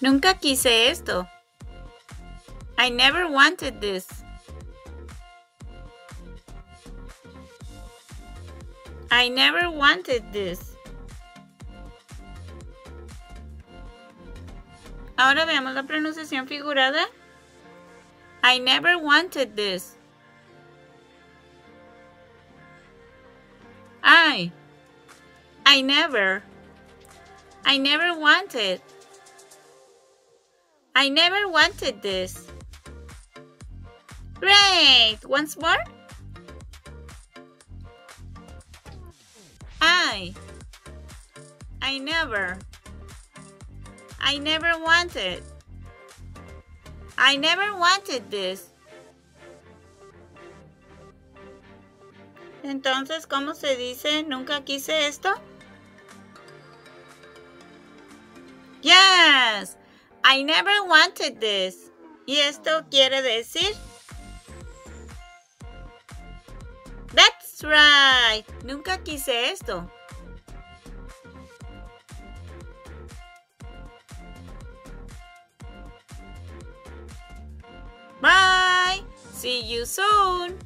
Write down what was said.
Nunca quise esto. I never wanted this. I never wanted this. Ahora veamos la pronunciación figurada. I never wanted this. I. I never. I never wanted. I never wanted this. Great! Once more. I. I never. I never wanted. I never wanted this. Entonces, ¿cómo se dice nunca quise esto? I never wanted this. Y esto quiere decir That's right. Nunca quise esto. Bye. See you soon.